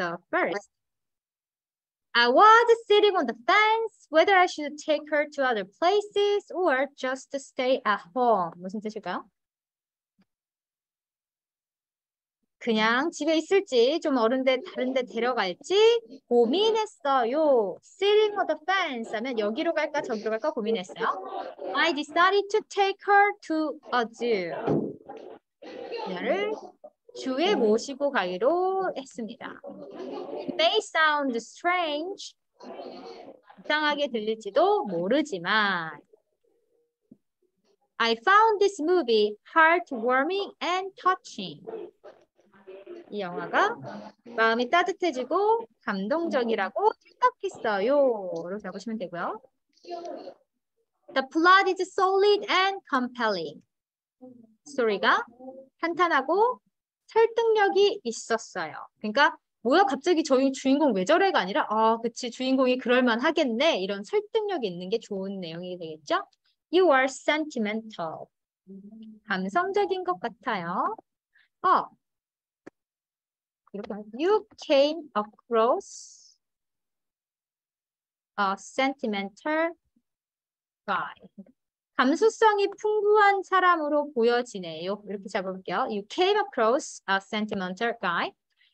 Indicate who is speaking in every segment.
Speaker 1: So first, I was sitting on the fence whether I should take her to other places or just stay at home. 무슨 뜻일까요? 그냥 집에 있을지 좀 어른데 다른 데 데려갈지 고민했어요. Sitting on the fence 하면 여기로 갈까 저기로 갈까 고민했어요. I decided to take her to a zoo. 그녀를 주에 모시고 가기로 했습니다. May sound strange. 이상하게 들릴지도 모르지만 I found this movie heartwarming and touching. 이 영화가 마음이 따뜻해지고 감동적이라고 생각했어요. 라고 적으시면 되고요. The plot is solid and compelling. 스토리가 탄탄하고 설득력이 있었어요. 그러니까 뭐야 갑자기 저희 주인공 왜 저래가 아니라 아 그치 주인공이 그럴만 하겠네 이런 설득력이 있는 게 좋은 내용이 되겠죠? You are sentimental. 감성적인 것 같아요. 어, 이렇게 You came across a sentimental guy. 감수성이 풍부한 사람으로 보여지네요. 이렇게 잡아볼게요. You came across a sentimental guy.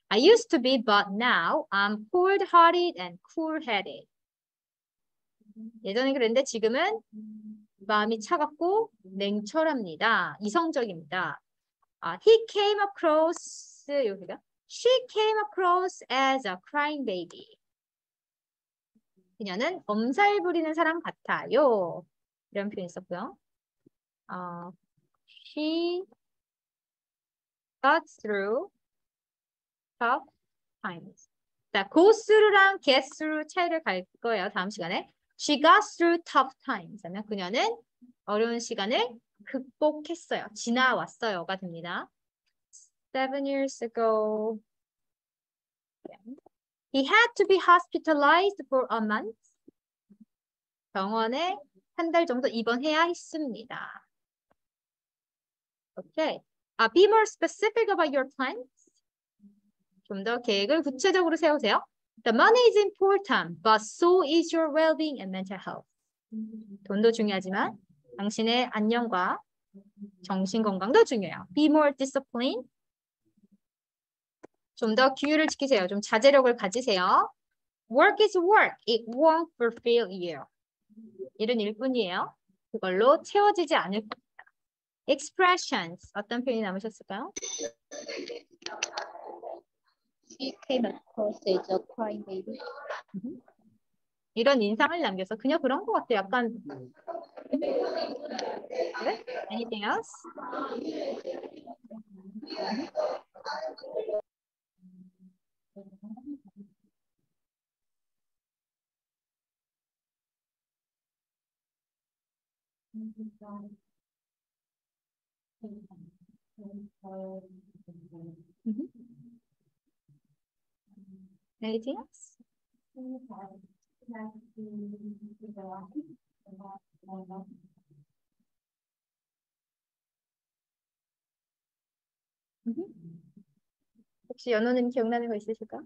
Speaker 1: I used to be, but now I'm cold-hearted and cool-headed. 예전에 그랬는데 지금은 마음이 차갑고 냉철합니다. 이성적입니다. 아, he came across 여기가 She came across as a crying baby. 그녀는 엄살 부리는 사람 같아요. 이런 표현이 있었고요. 어, she got through tough times. 자, go through랑 get through 차이를 갈 거예요. 다음 시간에. She got through tough times. 하면 그녀는 어려운 시간을 극복했어요. 지나왔어요가 됩니다. Seven years ago, he had to be hospitalized for a month. 병원에 한 달 정도 입원해야 했습니다. Okay. Uh, be more specific about your plans. 좀 더 계획을 구체적으로 세우세요. The money is important, but so is your well-being and mental health. 돈도 중요하지만 당신의 안녕과 정신 건강도 중요해요. Be more disciplined. 좀 더 규율을 지키세요. 좀 자제력을 가지세요. Work is work. It won't fulfill you. 일은 일뿐이에요. 그걸로 채워지지 않을 겁니다. Expressions. 어떤 표현이 남으셨을까요?
Speaker 2: She came across as a crying baby.
Speaker 1: 이런 인상을 남겨서 그냥 그런 것 같아요. 약간 네? Anything else? Mhm. Anything else? Mhm. 혹시 연호님 기억나는 거 있으실까?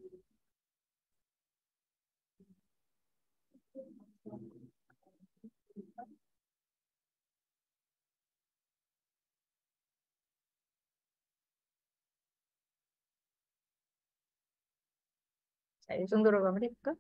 Speaker 1: 자, 이 정도로 마무리해볼까?